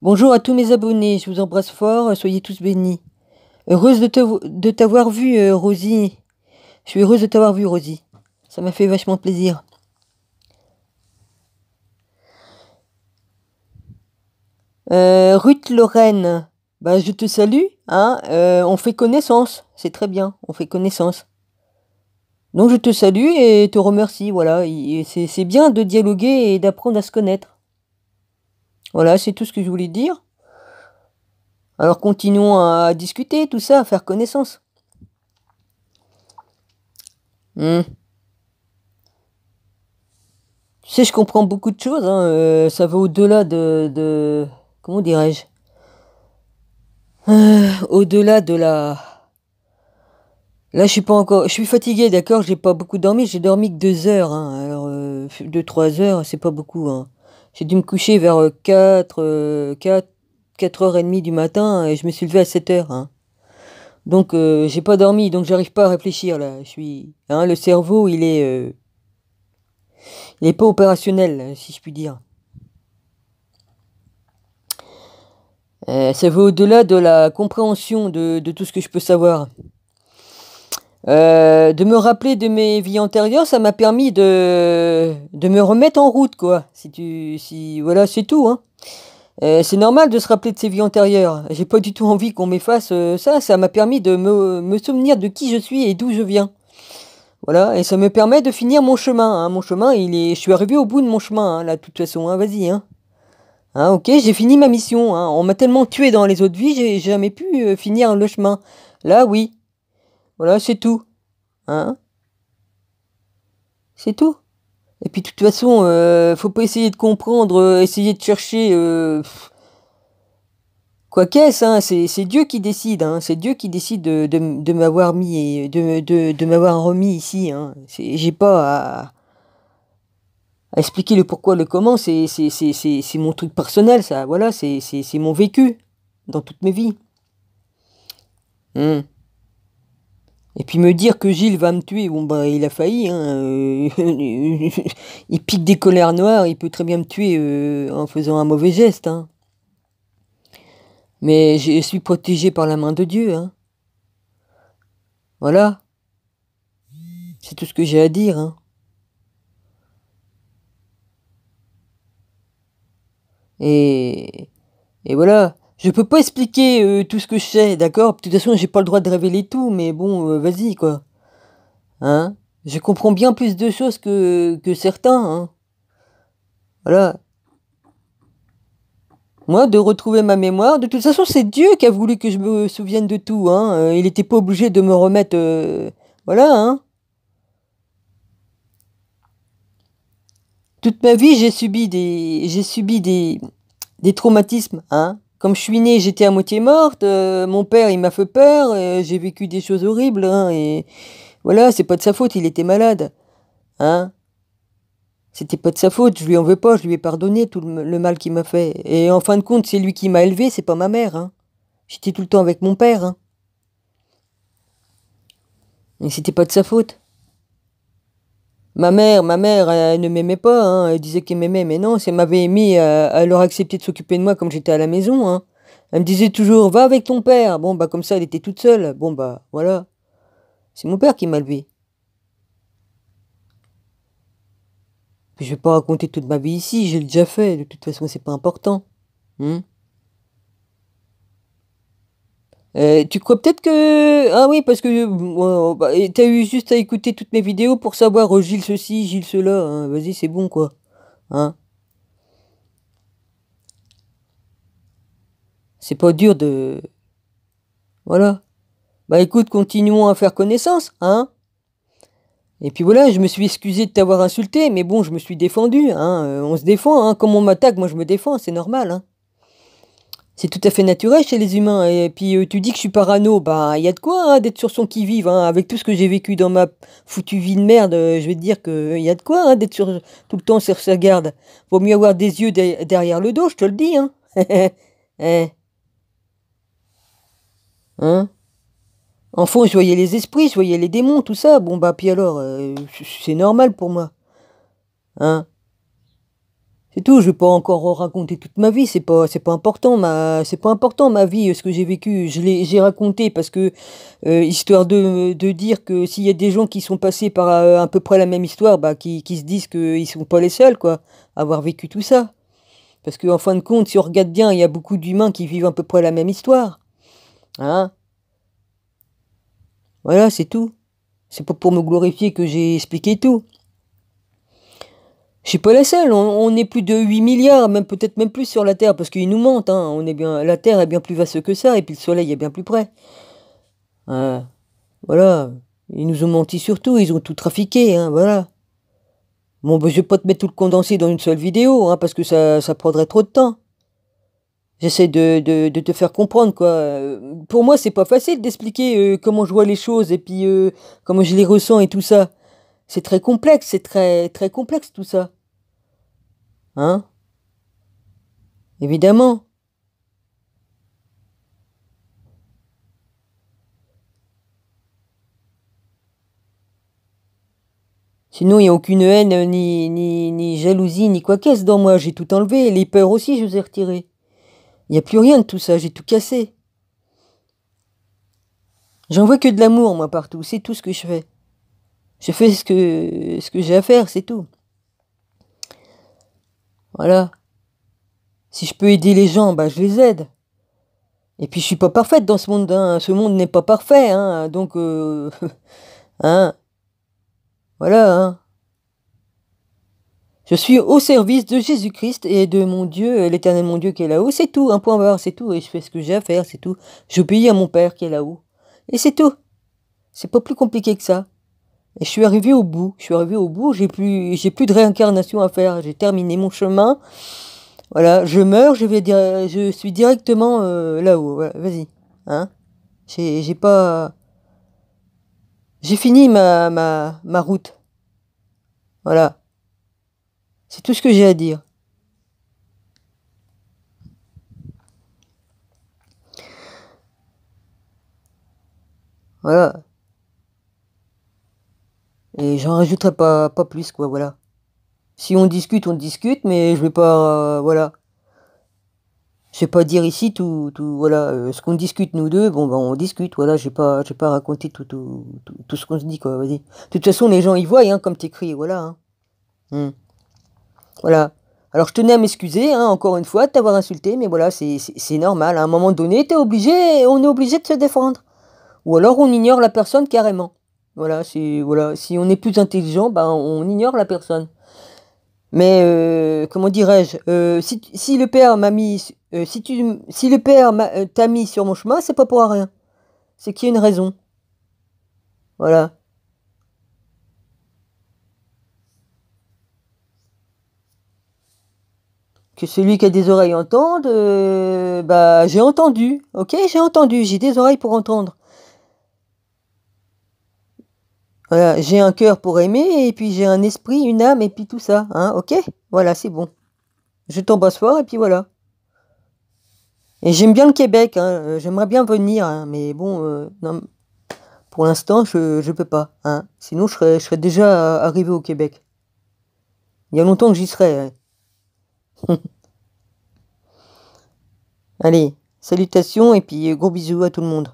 Bonjour à tous mes abonnés, je vous embrasse fort, soyez tous bénis. Heureuse de t'avoir vu, euh, Rosie. Je suis heureuse de t'avoir vu, Rosie. Ça m'a fait vachement plaisir. Euh, Ruth Lorraine, bah, je te salue. Hein, euh, on fait connaissance, c'est très bien, on fait connaissance. Donc je te salue et te remercie. Voilà, c'est bien de dialoguer et d'apprendre à se connaître. Voilà, c'est tout ce que je voulais dire. Alors continuons à discuter, tout ça, à faire connaissance. Hmm. Tu sais, je comprends beaucoup de choses. Hein, euh, ça va au-delà de, Comment dirais-je euh, Au-delà de la... Là, je suis pas encore... Je suis fatigué, d'accord J'ai pas beaucoup dormi. J'ai dormi que deux heures. Hein. Alors, euh, deux, trois heures, c'est pas beaucoup. Hein. J'ai dû me coucher vers 4, 4, 4h30 du matin et je me suis levé à 7h. Hein. Donc euh, j'ai pas dormi, donc j'arrive pas à réfléchir là. Je suis, hein, le cerveau il est, euh, il pas opérationnel si je puis dire. Euh, ça va au-delà de la compréhension de, de, tout ce que je peux savoir. Euh, de me rappeler de mes vies antérieures, ça m'a permis de, de me remettre en route, quoi. Si tu, si, voilà, c'est tout, hein. Euh, c'est normal de se rappeler de ses vies antérieures. J'ai pas du tout envie qu'on m'efface euh, ça. Ça m'a permis de me, me, souvenir de qui je suis et d'où je viens. Voilà, et ça me permet de finir mon chemin. Hein. Mon chemin, il est, je suis arrivé au bout de mon chemin, hein, là, de toute façon. Hein. Vas-y, hein. hein. ok, j'ai fini ma mission. Hein. On m'a tellement tué dans les autres vies, j'ai jamais pu finir le chemin. Là, oui, voilà, c'est tout. Hein? C'est tout. Et puis de toute façon, euh, faut pas essayer de comprendre, euh, essayer de chercher. Euh, quoi qu'est-ce, hein, c'est Dieu qui décide, hein, c'est Dieu qui décide de, m'avoir mis et de, m'avoir remis ici. Hein. J'ai pas à, expliquer le pourquoi, le comment, c'est mon truc personnel, ça, voilà, c'est mon vécu dans toutes mes vies. Hum. Et puis me dire que Gilles va me tuer, bon bah il a failli, hein, euh, il pique des colères noires, il peut très bien me tuer euh, en faisant un mauvais geste. Hein. Mais je suis protégé par la main de Dieu. Hein. Voilà. C'est tout ce que j'ai à dire. Hein. Et, et voilà. Je peux pas expliquer euh, tout ce que je sais, d'accord? De toute façon, j'ai pas le droit de révéler tout, mais bon, euh, vas-y, quoi. Hein? Je comprends bien plus de choses que, que certains, hein. Voilà. Moi, de retrouver ma mémoire, de toute façon, c'est Dieu qui a voulu que je me souvienne de tout, hein. Euh, il n'était pas obligé de me remettre... voilà, hein. Toute ma vie, j'ai subi des... J'ai subi des... Des traumatismes, hein comme je suis née, j'étais à moitié morte. Euh, mon père, il m'a fait peur. j'ai vécu des choses horribles. Hein, et voilà, c'est pas de sa faute. Il était malade. Hein C'était pas de sa faute. Je lui en veux pas. Je lui ai pardonné tout le, mal qu'il m'a fait. Et en fin de compte, c'est lui qui m'a élevé. C'est pas ma mère. Hein. J'étais tout le temps avec mon père. Hein. Et c'était pas de sa faute. Ma mère, ma mère, elle ne m'aimait pas, hein. elle disait qu'elle m'aimait, mais non, si elle m'avait aimé, elle aurait accepté de s'occuper de moi comme j'étais à la maison. Hein. Elle me disait toujours, va avec ton père. Bon, bah comme ça, elle était toute seule. Bon, bah voilà. C'est mon père qui m'a levé. Je vais pas raconter toute ma vie ici, j'ai déjà fait, de toute façon, c'est pas important. Hein. Euh, tu crois peut-être que... Ah oui, parce que... Euh, bah, t'as eu juste à écouter toutes mes vidéos pour savoir euh, Gilles ceci, Gilles cela. Hein. Vas-y, c'est bon, quoi. Hein C'est pas dur de... Voilà. Bah écoute, continuons à faire connaissance, hein Et puis voilà, je me suis excusé de t'avoir insulté, mais bon, je me suis défendu, hein. On se défend, hein. Comme on m'attaque, moi je me défends, c'est normal, hein. C'est tout à fait naturel chez les humains. Et puis euh, tu dis que je suis parano, bah il y a de quoi hein, d'être sur son qui-vive. Hein. Avec tout ce que j'ai vécu dans ma foutue vie de merde, euh, je vais te dire qu'il y a de quoi hein, d'être sur, tout le temps sur sa garde. Vaut mieux avoir des yeux derrière le dos, je te le dis. Hein. eh. Hein Enfant, je voyais les esprits, je voyais les démons, tout ça. Bon bah puis alors, euh, c'est normal pour moi. Hein C'est tout, je vais pas encore raconter toute ma vie, c'est pas, c'est pas important, ma, c'est pas important ma vie, ce que j'ai vécu, je l'ai, j'ai raconté parce que, euh, histoire de, de dire que s'il y a des gens qui sont passés par euh, à peu près la même histoire, bah, qui, qui se disent qu'ils sont pas les seuls, quoi, à avoir vécu tout ça. Parce qu'en en fin de compte, si on regarde bien, il y a beaucoup d'humains qui vivent à peu près la même histoire. Hein? Voilà, c'est tout. C'est pas pour me glorifier que j'ai expliqué tout. Je suis pas la seule, on, est plus de 8 milliards, même peut-être même plus sur la Terre, parce qu'il nous mentent, hein. on est bien, la Terre est bien plus vaste que ça, et puis le Soleil est bien plus près. voilà, ils nous ont menti sur tout, ils ont tout trafiqué, hein, voilà. Bon, ben, je vais pas te mettre tout le condensé dans une seule vidéo, hein, parce que ça, ça prendrait trop de temps. J'essaie de, te faire comprendre, quoi. Pour moi, c'est pas facile d'expliquer euh, comment je vois les choses, et puis euh, comment je les ressens et tout ça. C'est très complexe, c'est très, très complexe tout ça. Hein? Évidemment. Sinon, il n'y a aucune haine, ni, jalousie, ni quoi qu'est-ce dans moi. J'ai tout enlevé. Les peurs aussi, je les ai retirées. Il n'y a plus rien de tout ça. J'ai tout cassé. J'en vois que de l'amour, moi, partout. C'est tout ce que je fais. Je fais ce que, ce que j'ai à faire, c'est tout. Voilà. Si je peux aider les gens, bah je les aide. Et puis je suis pas parfaite dans ce monde. Hein. Ce monde n'est pas parfait, hein. Donc, euh, hein. Voilà, hein. Je suis au service de Jésus-Christ et de mon Dieu, l'éternel mon Dieu qui est là-haut. C'est tout, un point barre, c'est tout. Et je fais ce que j'ai à faire, c'est tout. J'obéis à mon Père qui est là-haut. Et c'est tout. C'est pas plus compliqué que ça. Et je suis arrivé au bout. Je suis arrivé au bout. J'ai plus, j'ai plus de réincarnation à faire. J'ai terminé mon chemin. Voilà, je meurs, je vais dire, je suis directement euh, là-haut. vas-y, hein. J'ai, pas, j'ai fini ma, ma, ma route. Voilà. C'est tout ce que j'ai à dire. Voilà. Et j'en rajouterai pas, pas plus, quoi, voilà. Si on discute, on discute, mais je vais pas, euh, voilà. Je vais pas dire ici tout, tout voilà, euh, ce qu'on discute nous deux, bon, ben, on discute, voilà, j'ai pas, j'ai pas raconté tout, tout, tout, ce qu'on se dit, quoi, vas-y. De toute façon, les gens y voient, hein, comme t'écris, voilà, hein. Hmm. Voilà. Alors je tenais à m'excuser, hein, encore une fois, de t'avoir insulté, mais voilà, c'est normal. À un moment donné, t'es obligé, on est obligé de se défendre. Ou alors on ignore la personne carrément. Voilà, si, voilà, si on est plus intelligent, ben, on ignore la personne. Mais euh, comment dirais-je euh, si, le père m'a mis, euh, t'a mis sur mon chemin, c'est pas pour rien. C'est qu'il y a une raison. Voilà. Que celui qui a des oreilles entende, bah j'ai entendu. Ok, j'ai entendu. J'ai des oreilles pour entendre. Voilà, j'ai un cœur pour aimer, et puis j'ai un esprit, une âme, et puis tout ça, hein, ok? Voilà, c'est bon. Je t'embrasse fort, et puis voilà. Et j'aime bien le Québec, hein, euh, j'aimerais bien venir, hein, mais bon, euh, non, pour l'instant, je ne peux pas. Hein. Sinon, je serais, je serais déjà arrivé au Québec. Il y a longtemps que j'y serais. Allez, salutations, et puis gros bisous à tout le monde.